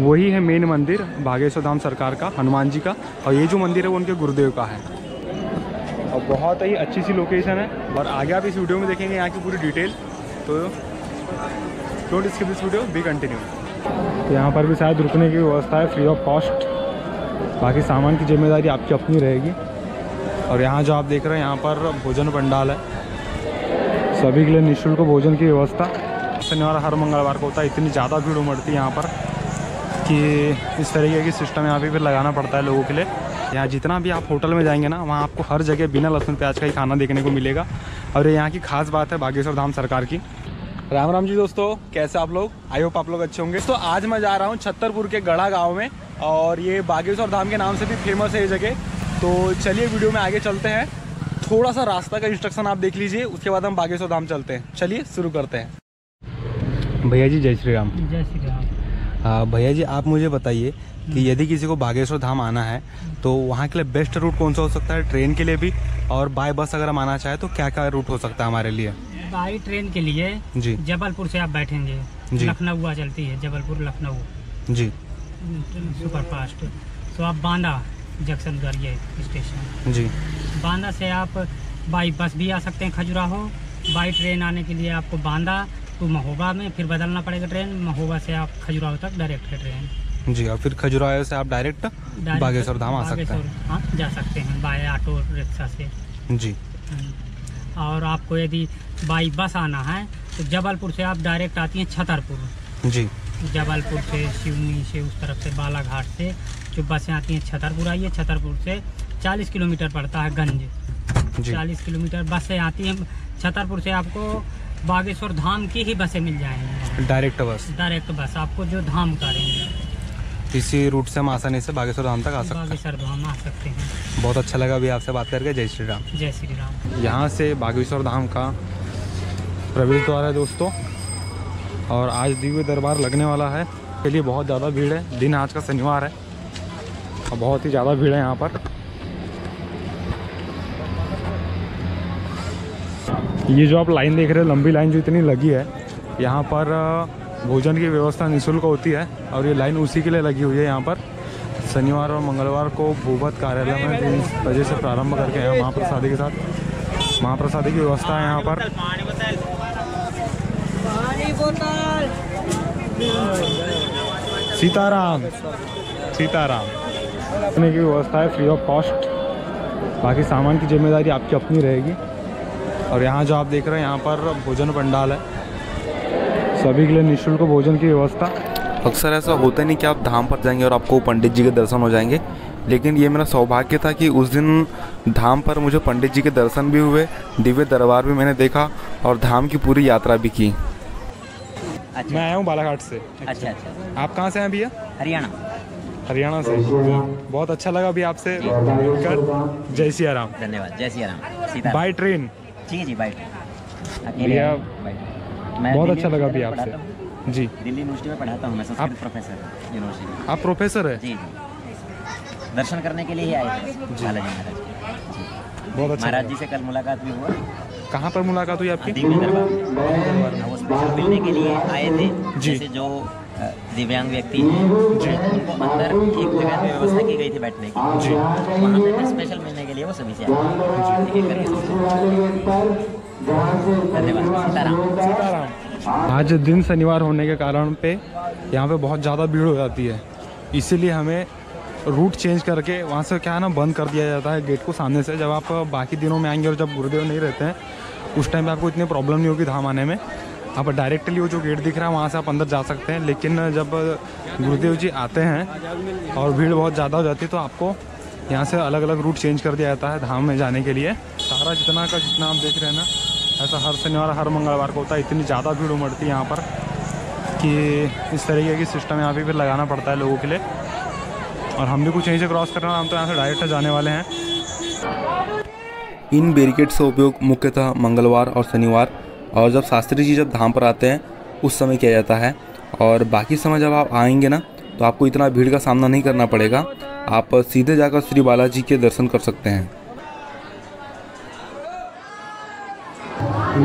वही है मेन मंदिर, बागेश्वर धाम सरकार का, हनुमान जी का, और ये जो मंदिर है वो उनके गुरुदेव का है। और बहुत ही अच्छी सी लोकेशन है, और आगे आप इस वीडियो में देखेंगे यहाँ की पूरी डिटेल तो don't skip this video be continue तो यहाँ पर भी शायद रुकने की व्यवस्था है फ्री ऑफ़ कॉस्ट बाकी सामान की ज़िम्मेदारी आपकी अपनी रहेगी। और यहाँ जो आप देख रहे हैं, यहाँ पर भोजन पंडाल है। सभी के लिए निःशुल्क भोजन की व्यवस्था। शनिवार, हर मंगलवार को होता है, इतनी ज़्यादा भीड़ उमड़ती है यहाँ पर। कि इस तरीके की सिस्टम यहाँ पे फिर लगाना पड़ता है लोगों के लिए। यहाँ जितना भी आप होटल में जाएँगे ना, वहाँ आपको हर जगह बिना लहसुन, प्याज का ही खाना देखने को मिलेगा। और ये यहाँ की खास बात है बागेश्वर धाम सरकार की। राम राम जी दोस्तों, कैसे आप लोग? आई होप आप लोग अच्छे होंगे। तो आज मैं जा रहा हूँ छत्तरपुर के गढ़ा गाँव में, और ये बागेश्वर धाम के नाम से भी फ़ेमस है ये जगह। तो चलिए वीडियो में आगे चलते हैं। थोड़ा सा रास्ता का इंस्ट्रक्शन आप देख लीजिए, उसके बाद हम बागेश्वर धाम चलते हैं। चलिए, शुरू करते हैं। भैया जी, जय श्री राम। जय श्री राम। भैया जी आप मुझे बताइए कि यदि किसी को बागेश्वर धाम आना है तो वहाँ के लिए बेस्ट रूट कौन सा हो सकता है? ट्रेन के लिए भी और बाय बस अगर हम आना चाहे तो क्या क्या रूट हो सकता है हमारे लिए? बाई ट्रेन के लिए जी। जबलपुर से आप बैठेंगे। जी। लखनऊ चलती है जबलपुर लखनऊ। जी। सुपर फास्ट तो आप बांदा जंक्शन उतरिए स्टेशन। जी। बांदा से आप बाई बस भी आ सकते हैं खजुराहो। बाई ट्रेन आने के लिए आपको बांदा तो महोबा में फिर बदलना पड़ेगा ट्रेन। महोबा से आप खजुराहो तक डायरेक्ट है ट्रेन। जी और फिर खजुराहो से आप डायरेक्ट बागेश्वर धाम आ सकते हैं। हाँ जा सकते हैं बाय ऑटो रिक्शा से। जी। हम्म। और आपको यदि बाई बस आना है तो जबलपुर से आप डायरेक्ट आती हैं छतरपुर। जी। जबलपुर से सिवनी से उस तरफ़ से बालाघाट से जो बसें आती हैं छतरपुर आइए छतरपुर से 40 किलोमीटर पड़ता है गंज। जी। 40 किलोमीटर बसें आती हैं। छतरपुर से आपको बागेश्वर धाम की ही बसें मिल जाएँगी। डायरेक्ट बस? डायरेक्ट बस आपको जो धाम उतारेंगे इसी रूट से हम आसानी से बागेश्वर धाम तक आ सकते हैं। बागेश्वर धाम आ सकते हैं। बहुत अच्छा लगा अभी आपसे बात करके। जय श्री राम। जय श्री राम। यहाँ से बागेश्वर धाम का प्रवेश द्वार है दोस्तों। और आज दिव्य दरबार लगने वाला है। के लिए बहुत ज़्यादा भीड़ है। दिन आज का शनिवार है। और बहुत ही ज़्यादा भीड़ है यहाँ पर। ये जो आप लाइन देख रहे हो, लंबी लाइन जो इतनी लगी है, यहाँ पर भोजन की व्यवस्था निःशुल्क होती है और ये लाइन उसी के लिए लगी हुई है यहाँ पर। शनिवार और मंगलवार को भूभत कार्यालय में तीन बजे से प्रारंभ करके यहाँ महाप्रसादी के साथ। महाप्रसादी की व्यवस्था है यहाँ पर। सीताराम सीताराम। की व्यवस्था है फ्री ऑफ़ कॉस्ट बाकी सामान की ज़िम्मेदारी आपकी अपनी रहेगी। और यहाँ जो आप देख रहे हैं यहाँ पर भोजन पंडाल है। सभी के लिए निःशुल्क भोजन की व्यवस्था। अक्सर ऐसा होता नहीं कि आप धाम पर जाएँगे और आपको पंडित जी के दर्शन हो जाएँगे लेकिन ये मेरा सौभाग्य था कि उस दिन धाम पर मुझे पंडित जी के दर्शन भी हुए दिव्य दरबार भी मैंने देखा और धाम की पूरी यात्रा भी की। अच्छा। मैं आया हूँ बालाघाट से? अच्छा अच्छा। आप कहाँ से हैं भैया? हरियाणा। हरियाणा से। बहुत अच्छा लगा अभी आपसे। जय सिया राम। धन्यवाद। जय सिया राम। सीता। बाय ट्रेन जी जी बाइट भैया, बहुत अच्छा लगा में आपसे। जी। दिल्ली यूनिवर्सिटी में पढ़ाता हूँ मैं संस्कृत प्रोफेसर यूनिवर्सिटी आप प्रोफेसर है? जी जी। दर्शन करने के लिए ही आए महाराज जी। बहुत अच्छा महाराज जी से कल मुलाकात भी हुआ। कहाँ पर मुलाकात हुई आपकी? स्पेशल मिलने के लिए आए थे। जी। जैसे जो दिव्यांग व्यक्ति हैं उनको अंदर एक जगह व्यवस्था की गई थी बैठने की। जी। वहाँ पे स्पेशल मिलने के सभी से धन्यवाद। आज दिन शनिवार होने के कारण पे यहाँ पे बहुत ज़्यादा भीड़ हो जाती है। इसीलिए हमें रूट चेंज करके वहाँ से क्या है ना बंद कर दिया जाता है गेट को सामने से। जब आप बाकी दिनों में आएँगे और जब गुरुदेव नहीं रहते हैं उस टाइम पे आपको इतनी प्रॉब्लम नहीं होगी धाम आने में। आप डायरेक्टली वो जो गेट दिख रहा है वहाँ से आप अंदर जा सकते हैं। लेकिन जब गुरुदेव जी आते हैं और भीड़ बहुत ज़्यादा हो जाती है तो आपको यहाँ से अलग अलग रूट चेंज कर दिया जाता है धाम में जाने के लिए। सारा जितना का जितना आप देख रहे हैं ना, ऐसा हर शनिवार, हर मंगलवार को होता है। इतनी ज़्यादा भीड़ उमड़ती है यहाँ पर कि इस तरीके की सिस्टम यहाँ पे फिर लगाना पड़ता है लोगों के लिए। और हम भी कुछ यहीं से क्रॉस करना, हम तो यहाँ से डायरेक्ट जाने वाले हैं। इन बैरिकेड्स का उपयोग मुख्यतः मंगलवार और शनिवार और जब शास्त्री जी जब धाम पर आते हैं, उस समय किया जाता है। और बाकी समय जब आप आएँगे ना तो आपको इतना भीड़ का सामना नहीं करना पड़ेगा। आप सीधे जाकर श्री बालाजी के दर्शन कर सकते हैं।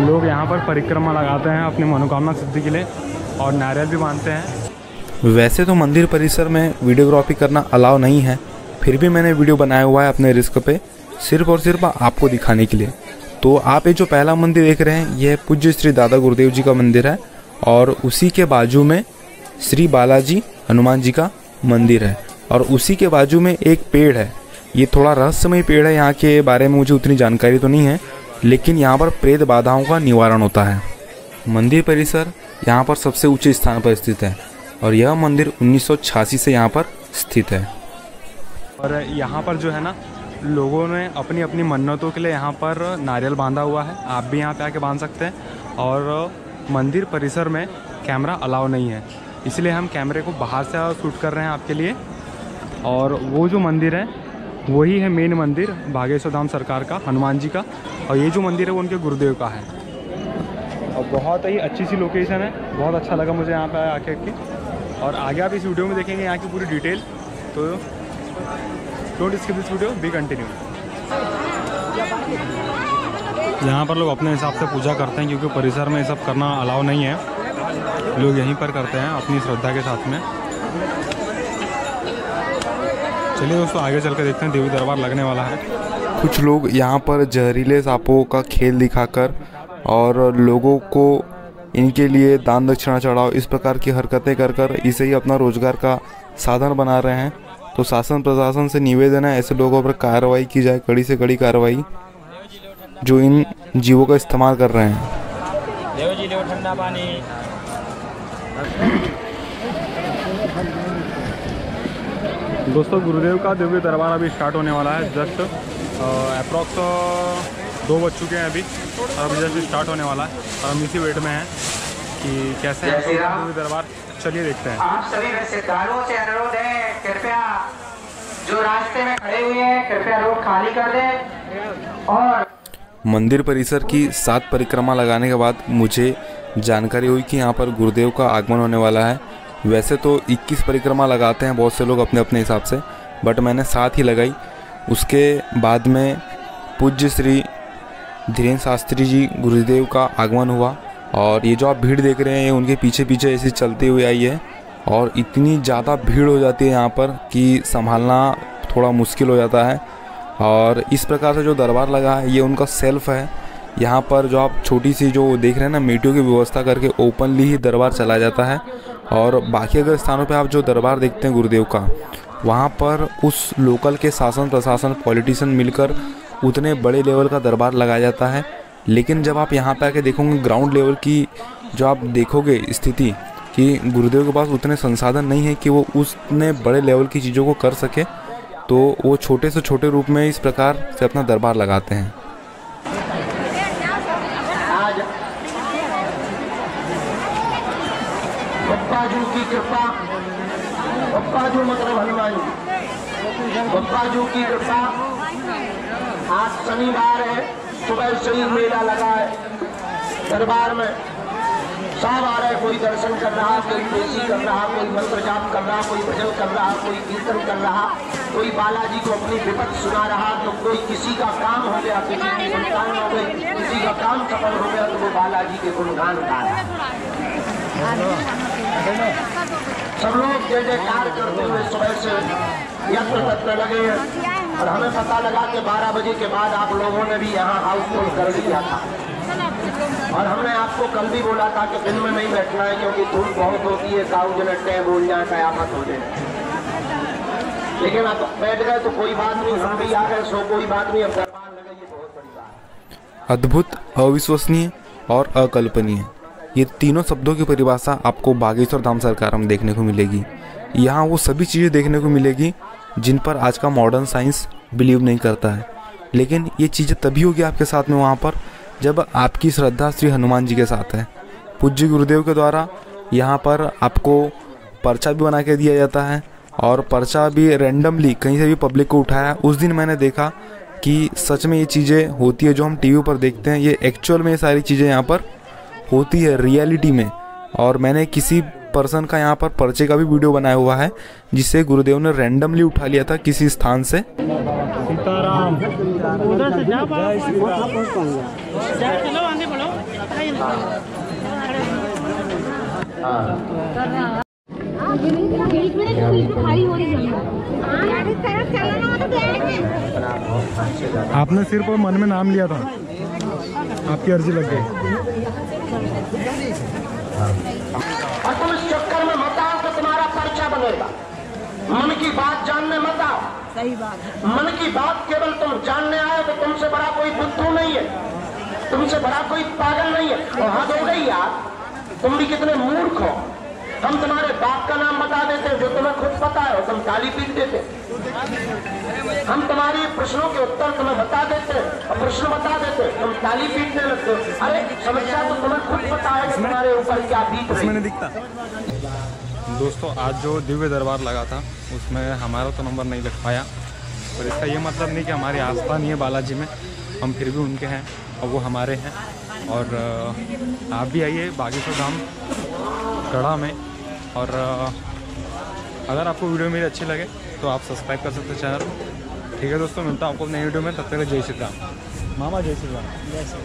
लोग यहाँ पर परिक्रमा लगाते हैं अपनी मनोकामना सिद्धि के लिए और नारियल भी बांधते हैं। वैसे तो मंदिर परिसर में वीडियोग्राफी करना अलाउ नहीं है फिर भी मैंने वीडियो बनाया हुआ है अपने रिस्क पे सिर्फ़ और सिर्फ़ आपको दिखाने के लिए। तो आप ये जो पहला मंदिर देख रहे हैं यह पूज्य श्री दादा गुरुदेव जी का मंदिर है और उसी के बाजू में श्री बालाजी हनुमान जी का मंदिर है। और उसी के बाजू में एक पेड़ है। ये थोड़ा रहस्यमय पेड़ है, यहाँ के बारे में मुझे उतनी जानकारी तो नहीं है, लेकिन यहाँ पर प्रेत बाधाओं का निवारण होता है। मंदिर परिसर यहाँ पर सबसे ऊँचे स्थान पर स्थित है, और यह मंदिर 1986 से यहाँ पर स्थित है। और यहाँ पर जो है ना, लोगों ने अपनी अपनी मन्नतों के लिए यहाँ पर नारियल बांधा हुआ है। आप भी यहाँ पे आके बाँध सकते हैं। और मंदिर परिसर में कैमरा अलाउ नहीं है, इसलिए हम कैमरे को बाहर से शूट कर रहे हैं आपके लिए। और वो जो मंदिर है, वही है मेन मंदिर, बागेश्वर धाम सरकार का, हनुमान जी का। और ये जो मंदिर है, वो उनके गुरुदेव का है। और बहुत ही अच्छी सी लोकेशन है। बहुत अच्छा लगा मुझे यहाँ पे आके के और आगे आप इस वीडियो में देखेंगे यहाँ की पूरी डिटेल तो don't skip this video be continue यहाँ पर लोग अपने हिसाब से पूजा करते हैं, क्योंकि परिसर में ये सब करना अलाउ नहीं है। लोग यहीं पर करते हैं, अपनी श्रद्धा के साथ में। चलिए दोस्तों आगे चल के देखते हैं देवी दरबार लगने वाला है। कुछ लोग यहाँ पर जहरीले सांपों का खेल दिखाकर और लोगों को इनके लिए दान दक्षिणा चढ़ाओ इस प्रकार की हरकतें कर कर इसे ही अपना रोज़गार का साधन बना रहे हैं। तो शासन प्रशासन से निवेदन है ऐसे लोगों पर कार्रवाई की जाए कड़ी से कड़ी कार्रवाई जो इन जीवों का इस्तेमाल कर रहे हैं। देव जी देव ठंडा पानी। दोस्तों गुरुदेव का दिव्य दरबार अभी स्टार्ट होने वाला है जस्ट अप्रॉक्स दो बज चुके हैं अभी और अभी जस्ट स्टार्ट होने वाला है। और हम इसी वेट में हैं कि कैसे है दिव्य दरबार चलिए देखते हैं। आप सभी से अनुरोध है कृपया जो रास्ते में खड़े हुए हैं कृपया रोड खाली कर दें। और मंदिर परिसर की सात परिक्रमा लगाने के बाद मुझे जानकारी हुई कि यहाँ पर गुरुदेव का आगमन होने वाला है। वैसे तो 21 परिक्रमा लगाते हैं बहुत से लोग अपने अपने हिसाब से बट मैंने सात ही लगाई। उसके बाद में पूज्य श्री धीरेन्द्र शास्त्री जी गुरुदेव का आगमन हुआ और ये जो आप भीड़ देख रहे हैं, ये उनके पीछे पीछे ऐसे चलते हुए आई है और इतनी ज़्यादा भीड़ हो जाती है यहाँ पर कि संभालना थोड़ा मुश्किल हो जाता है। और इस प्रकार से जो दरबार लगा है, ये उनका सेल्फ है। यहाँ पर जो आप छोटी सी जो देख रहे हैं ना मीटियों की व्यवस्था करके ओपनली ही दरबार चला जाता है। और बाकी अगर स्थानों पे आप जो दरबार देखते हैं गुरुदेव का, वहाँ पर उस लोकल के शासन, प्रशासन, पॉलिटिशियन मिलकर उतने बड़े लेवल का दरबार लगाया जाता है। लेकिन जब आप यहाँ पे आके देखोगे ग्राउंड लेवल की जो आप देखोगे स्थिति, कि गुरुदेव के पास उतने संसाधन नहीं है कि वो उसने बड़े लेवल की चीज़ों को कर सके तो वो छोटे से छोटे रूप में इस प्रकार से अपना दरबार लगाते हैं आज बप्पा जू की कृपा बप्पा जू मतलब हनुमान बप्पा जू की कृपा आज शनिवार है सुबह से ही मेला लगा है दरबार में सब आ रहे कोई दर्शन कर रहा कोई पेशी कर रहा कोई मंत्र जाप कर रहा कोई भजन कर रहा कोई कीर्तन कर रहा कोई बालाजी को अपनी विपत सुना रहा तो कोई किसी का काम हो गया किसी की संतान हो गई किसी का काम सफल हो गया तो वो बालाजी के गुणगान गा रहा सब लोग जय जयकार करते हुए सुबह से यत्र तत्र लगे हैं। और हमें पता लगा कि 12 बजे के बाद आप लोगों ने भी यहाँ हाउसफुल कर लिया था। और हमने आपको कल भी बोला था कि दिन में नहीं बैठना है, क्योंकि धूप बहुत होती है काऊ जनटे बोल जाए, कयामत हो जाए। लेकिन अब बैठ गए तो कोई बात नहीं, हम भी आ गए, सो कोई बात नहीं, अब दरबार लगे ये बहुत बड़ी बात। अद्भुत अविश्वसनीय और अकल्पनीय। ये तीनों शब्दों की परिभाषा आपको बागेश्वर धाम सरकार में देखने को मिलेगी। यहाँ वो सभी चीज़ें देखने को मिलेगी जिन पर आज का मॉडर्न साइंस बिलीव नहीं करता है। लेकिन ये चीज़ें तभी होगी आपके साथ में वहाँ पर जब आपकी श्रद्धा श्री हनुमान जी के साथ है। पूज्य गुरुदेव के द्वारा यहाँ पर आपको पर्चा भी बना के दिया जाता है और पर्चा भी रैंडमली कहीं से भी पब्लिक को उठाया। उस दिन मैंने देखा कि सच में ये चीज़ें होती है जो हम टीवी पर देखते हैं। ये एक्चुअल में ये सारी चीज़ें यहाँ पर होती है रियलिटी में। और मैंने किसी पर्सन का यहाँ पर पर्चे का भी वीडियो बनाया हुआ है जिसे गुरुदेव ने रैंडमली उठा लिया था किसी स्थान से। सीताराम। हो। आपने सिर्फ़ मन में नाम लिया था? आपकी अर्जी लग गई। और तुम इस चक्कर में मत आओ तो तुम्हारा पर्चा बनेगा। मन की बात जानने मत आओ। सही बात मन की बात केवल तुम जानने आए तो तुमसे बड़ा कोई बुद्धू नहीं है। तुमसे बड़ा कोई पागल नहीं है। और हद हो गई यार तुम भी कितने मूर्ख हो। हम तुम्हारे बाप का नाम बता देते जो तुम्हें खुद पता है तुम ताली पीट देते हम तुम्हारे प्रश्नों के उत्तर तुम्हें बता देते और प्रश्न बता देते तुम ताली पीटने लगते अरे समस्या तो तुम्हें खुद पता है कि तुम्हारे ऊपर क्या बीत रही दिखता। दोस्तों आज जो दिव्य दरबार लगा था उसमें हमारा तो नंबर नहीं लग पाया। पर इसका ये मतलब नहीं कि हमारी आस्था नहीं है बालाजी में हम फिर भी उनके हैं और वो हमारे हैं। और आप भी आइए बागेश्वर धाम गढ़ा में। और अगर आपको वीडियो मेरी अच्छी लगे तो आप सब्सक्राइब कर सकते हैं चैनल ठीक है दोस्तों, मिलता हूँ आपको नई वीडियो में, तब तक जय श्री राम। मामा जय श्री राम। जैसे